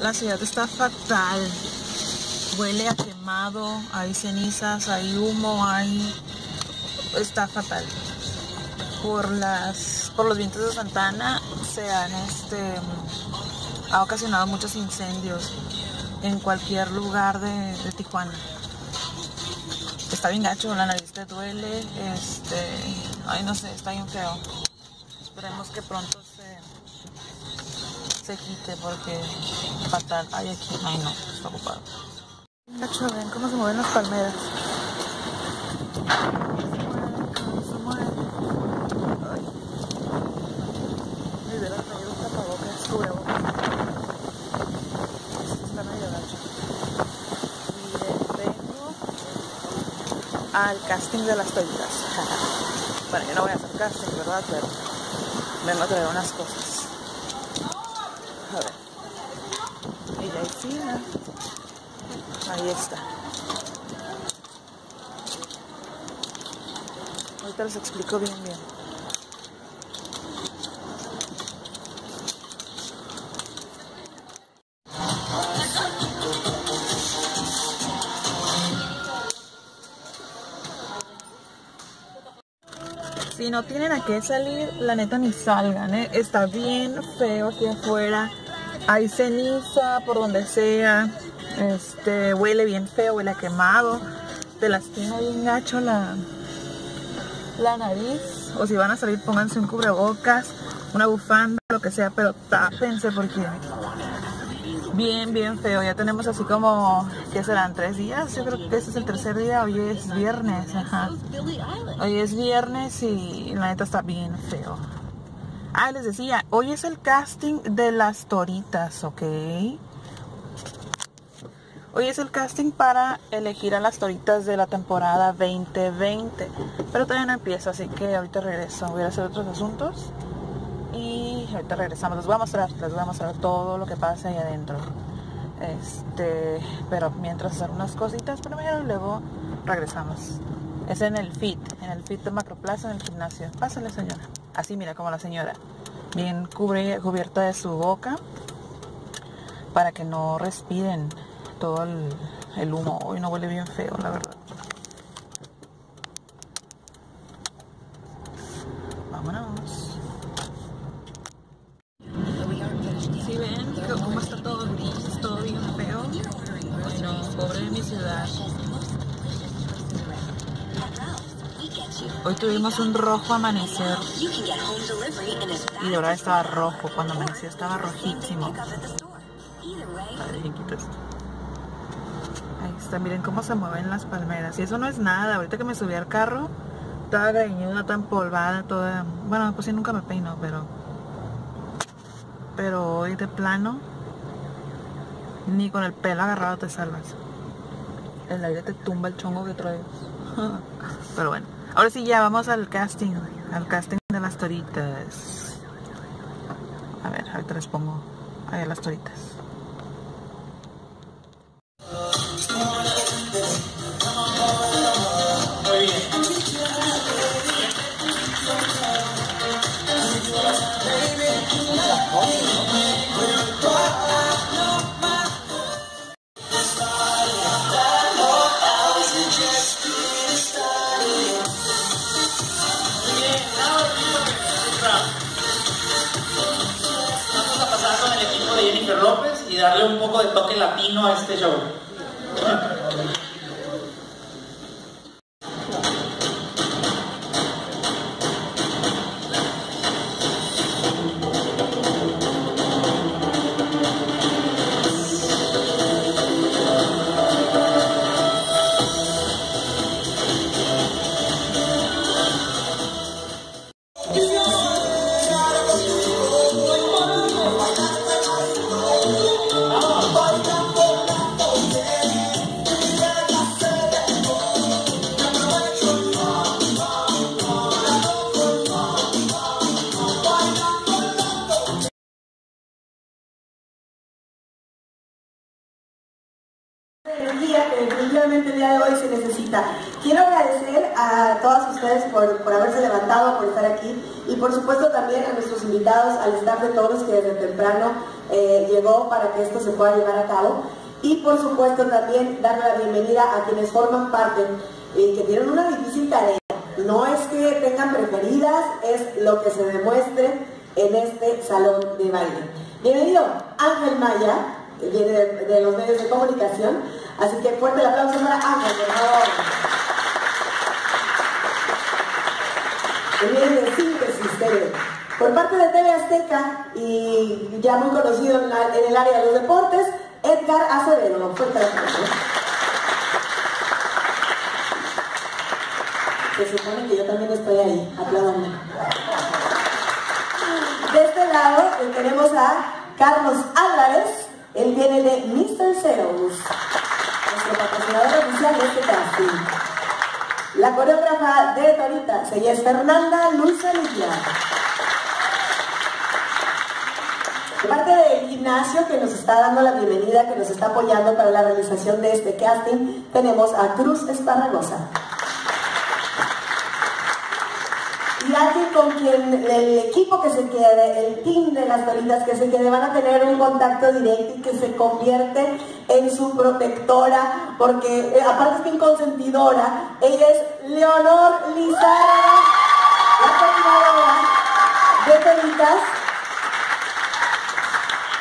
La ciudad está fatal. Huele a quemado, hay cenizas, hay humo, hay... Está fatal. Por las por los vientos de Santana se han este ha ocasionado muchos incendios en cualquier lugar de, de Tijuana. Está bien gacho, la nariz te duele, este, ay no sé, está bien feo. Esperemos que pronto se, se quite porque fatal. Ay aquí, ay no, está ocupado. Gacho, ven cómo se mueven las palmeras. Y vengo al casting de las toallitas. bueno, yo no voy a hacer casting, ¿verdad? Pero vengo a traer unas cosas. A Ahí está. Ahorita les explico bien, bien. Si no tienen a qué salir, la neta ni salgan, ¿eh? Está bien feo aquí afuera. Hay ceniza por donde sea. Este, huele bien feo, huele a quemado. Te lastima bien gacho la, la nariz. O si van a salir, pónganse un cubrebocas, una bufanda, lo que sea, pero tápense porque bien, bien feo. Ya tenemos así como, ¿qué serán? ¿Tres días? Yo creo que este es el tercer día. Hoy es viernes. Hoy es viernes y la neta está bien feo. Ah, les decía, hoy es el casting de las toritas, ¿ok? Hoy es el casting para elegir a las toritas de la temporada 2020. Pero todavía no empieza, así que ahorita regreso. Voy a hacer otros asuntos. Y ahorita regresamos. Les voy a mostrar, les voy a mostrar todo lo que pasa ahí adentro. Este, pero mientras hacer unas cositas primero y luego regresamos. Es en el FIT, en el FIT de Macroplaza, en el gimnasio. Pásale, señora. Así, mira, como la señora. Bien cubre, cubierta de su boca para que no respiren todo el, humo. Hoy no huele bien feo, la verdad. Vámonos. Si ven que cómo está todo gris, todo bien feo. Ay no, pobre de mi ciudad. Hoy tuvimos un rojo amanecer y de verdad estaba rojo. Cuando amaneció estaba rojísimo. Ahí está, miren cómo se mueven las palmeras. Y eso no es nada. Ahorita que me subí al carro, toda greñuda, toda empolvada, toda... Bueno, pues sí, nunca me peino, pero... Pero hoy de plano, ni con el pelo agarrado te salvas. El aire te tumba el chongo que traes. pero bueno. Ahora sí, ya vamos al casting. Al casting de las toritas. A ver, ahorita les pongo ahí las toritas. Que definitivamente el día de hoy se necesita. Quiero agradecer a todas ustedes por, por, haberse levantado, por estar aquí y por supuesto también a nuestros invitados, al staff de todos que desde temprano eh, llegó para que esto se pueda llevar a cabo y por supuesto también darle la bienvenida a quienes forman parte y que tienen una difícil tarea. No es que tengan preferidas, es lo que se demuestre en este salón de baile. Bienvenido Ángel Maya, que viene de, los medios de comunicación. Así que fuerte el aplauso para Ángel, por favor. Viene de Síntesis TV. Por parte de TV Azteca y ya muy conocido en, el área de los deportes, Edgar Acevedo. Fuerte el aplauso. Se supone que yo también estoy ahí. Aplaudanme. De este lado eh, tenemos a Carlos Álvarez, él viene de Mr. Sales, nuestro patrocinador oficial de este casting. La coreógrafa de Torita, ella es Fernanda Luisa Lidia. De parte del gimnasio que nos está dando la bienvenida, que nos está apoyando para la realización de este casting, tenemos a Cruz Esparragosa. Con quien el equipo que se quede, el team de las dolitas que se quede, van a tener un contacto directo y que se convierte en su protectora, porque eh, aparte es que consentidora, ella es Leonor Lizarra, la coordinadora de Dolitas.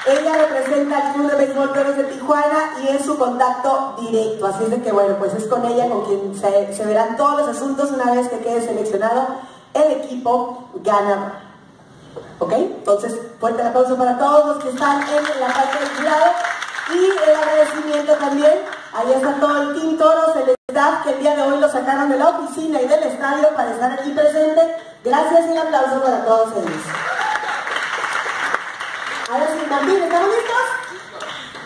Ella representa al Club de Béisbol de Tijuana y es su contacto directo. Así es de que, bueno, pues es con ella con quien se, se verán todos los asuntos una vez que quede seleccionado el equipo gana. ¿Ok? Entonces, fuerte el aplauso para todos los que están en la parte del jurado y el agradecimiento también. Ahí está todo el Team Toros, el staff que el día de hoy lo sacaron de la oficina y del estadio para estar aquí presente. Gracias y un aplauso para todos ellos. Ahora sí, también, ¿estamos listos?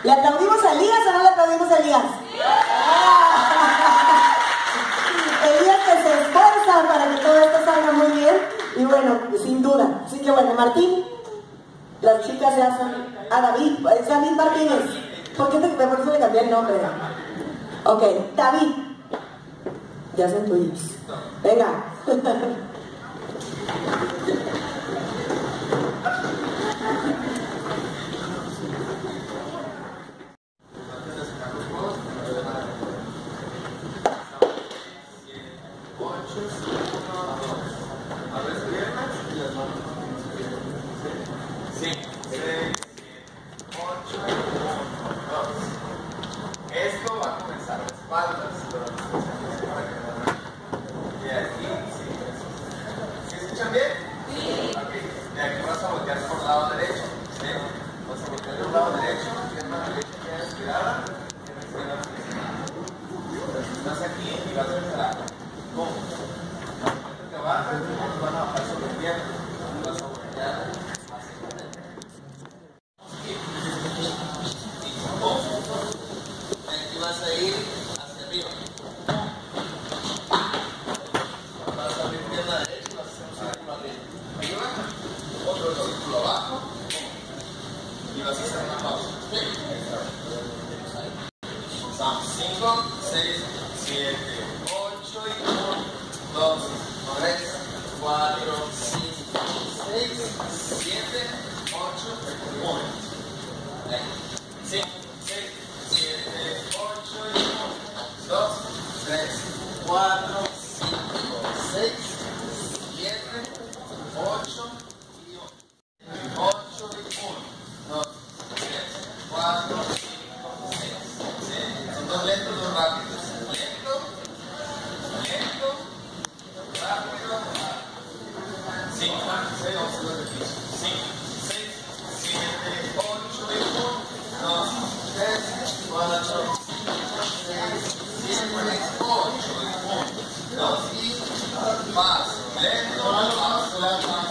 ¿Le aplaudimos a Elías o no le aplaudimos a Elías? Elías que se esfuerza para que todo esto muy bien y bueno, sin duda. Así que bueno, Martín, las chicas ya son a David, es David Martínez. ¿Por qué te, por eso le cambié el nombre? Ok, David. Ya son tuyos. Venga. Vai, it. Lenz, Rollo, hast,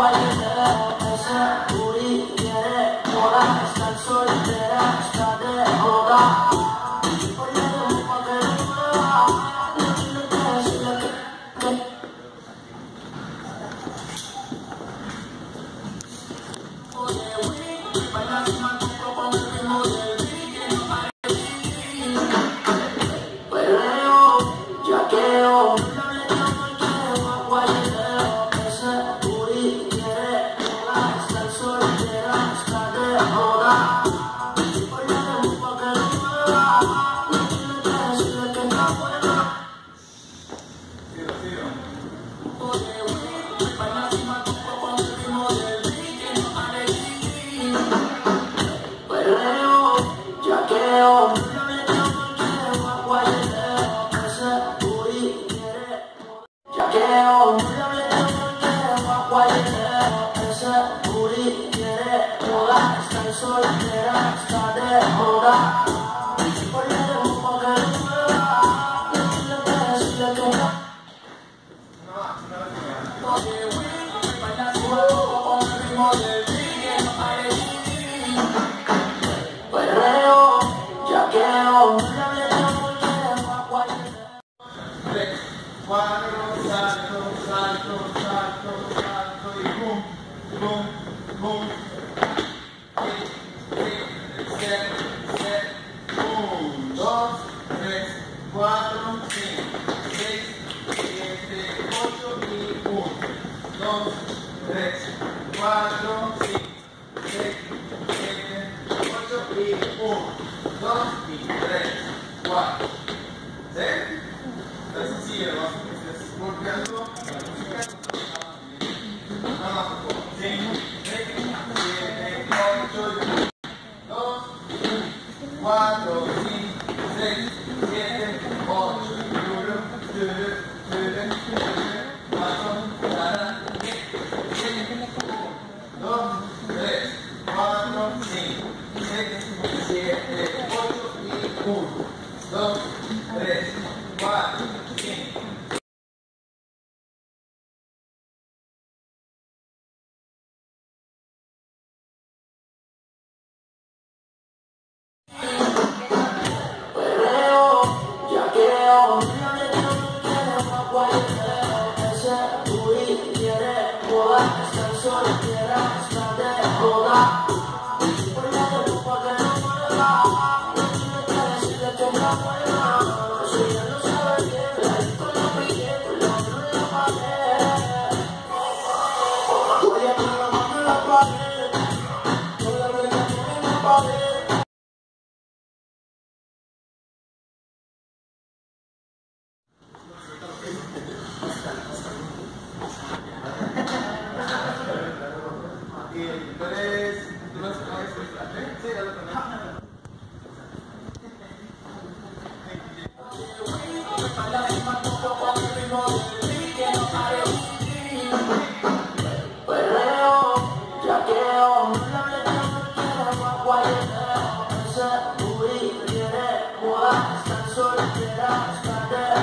Guayana, esa, Uri, Yere, Mora, están solteras. Stai sola per strada ora 4, 5, 6,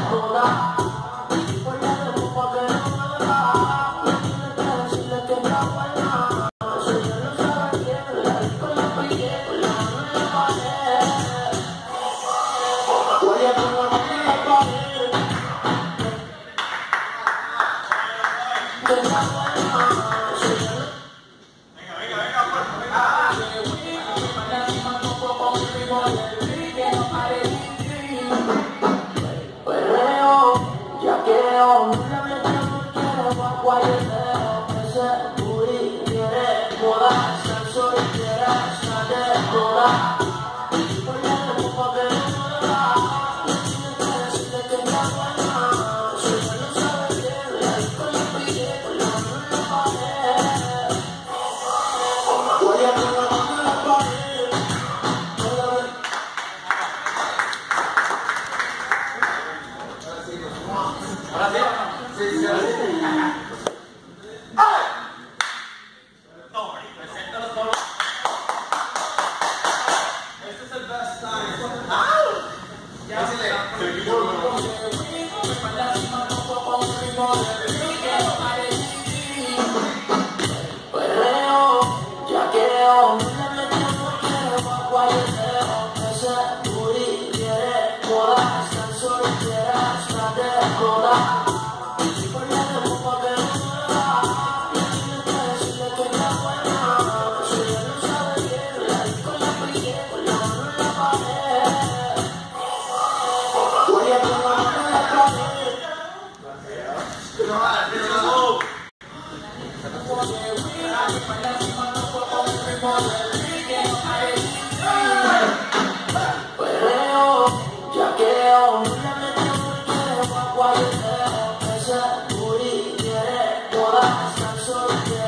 么多的。on, you. Oh! so.